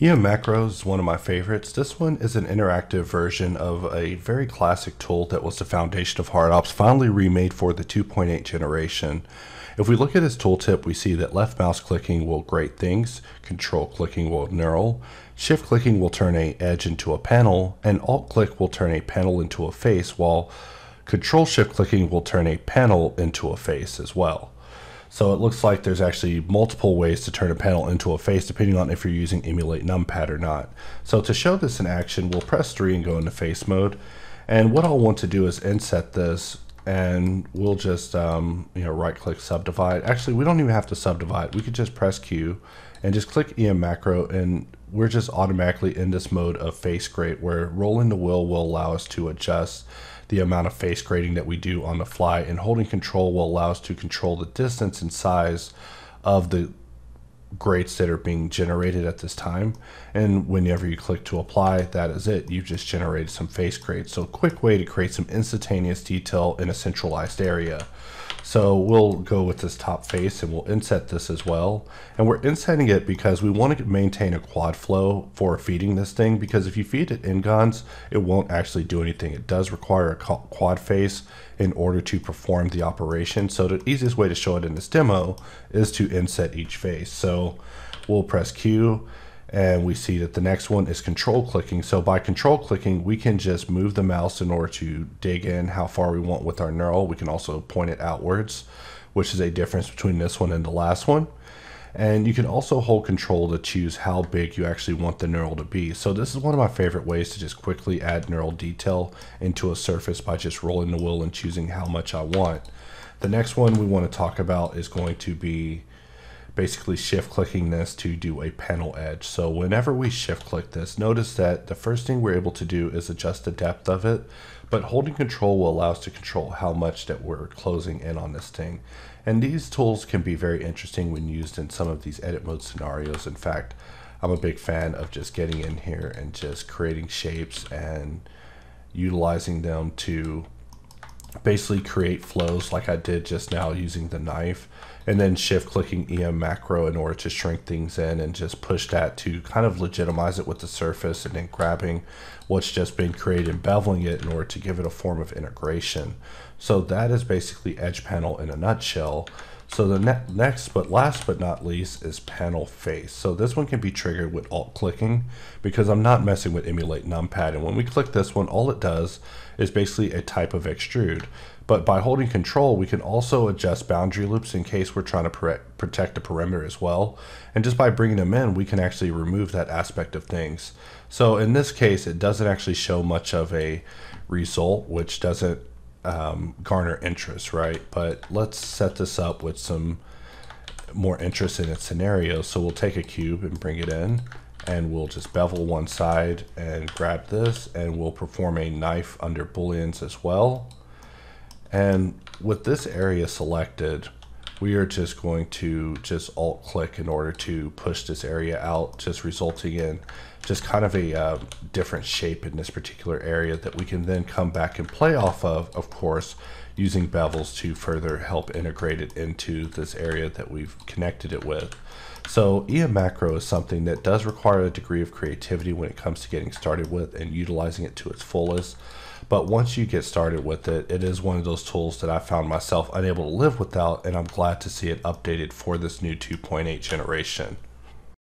EM Macros is one of my favorites. This one is an interactive version of a very classic tool that was the foundation of HardOps, finally remade for the 2.8 generation. If we look at its tooltip, we see that left mouse clicking will grate things, control clicking will knurl, shift clicking will turn a edge into a panel, and alt click will turn a panel into a face, while control shift clicking will turn a panel into a face as well. So it looks like there's actually multiple ways to turn a panel into a face depending on if you're using emulate numpad or not. So to show this in action, we'll press 3 and go into face mode. And what I'll want to do is inset this and we'll just um, you know right click subdivide. Actually, we don't even have to subdivide. We could just press Q and just click EM macro and we're just automatically in this mode of face grate where rolling the wheel will allow us to adjust the amount of face grating that we do on the fly and holding control will allow us to control the distance and size of the grates that are being generated at this time. And whenever you click to apply that is it. You've just generated some face grates. so quick way to create some instantaneous detail in a centralized area so we'll go with this top face and we'll inset this as well. And we're insetting it because we want to maintain a quad flow for feeding this thing because if you feed it ngons, it won't actually do anything. It does require a quad face in order to perform the operation. So the easiest way to show it in this demo is to inset each face. So we'll press Q and we see that the next one is control clicking. So by control clicking, we can just move the mouse in order to dig in how far we want with our knurl. We can also point it outwards, which is a difference between this one and the last one. And you can also hold control to choose how big you actually want the knurl to be. So this is one of my favorite ways to just quickly add knurl detail into a surface by just rolling the wheel and choosing how much I want. The next one we want to talk about is going to be basically shift clicking this to do a panel edge. So whenever we shift click this, notice that the first thing we're able to do is adjust the depth of it, but holding control will allow us to control how much that we're closing in on this thing. And these tools can be very interesting when used in some of these edit mode scenarios. In fact, I'm a big fan of just getting in here and just creating shapes and utilizing them to basically create flows like I did just now using the knife and then shift clicking EM macro in order to shrink things in and just push that to kind of legitimize it with the surface and then grabbing what's just been created and beveling it in order to give it a form of integration. So that is basically edge panel in a nutshell. So the ne next but last but not least is panel face. So this one can be triggered with alt clicking because I'm not messing with emulate numpad. And when we click this one, all it does is basically a type of extrude. But by holding control, we can also adjust boundary loops in case we're trying to protect the perimeter as well. And just by bringing them in, we can actually remove that aspect of things. So in this case, it doesn't actually show much of a result, which doesn't um, garner interest, right? But let's set this up with some more interest in its scenario. So we'll take a cube and bring it in and we'll just bevel one side and grab this and we'll perform a knife under booleans as well. And with this area selected, we are just going to just alt click in order to push this area out, just resulting in just kind of a uh, different shape in this particular area that we can then come back and play off of, of course, using bevels to further help integrate it into this area that we've connected it with. So EM macro is something that does require a degree of creativity when it comes to getting started with and utilizing it to its fullest. But once you get started with it, it is one of those tools that I found myself unable to live without, and I'm glad to see it updated for this new 2.8 generation.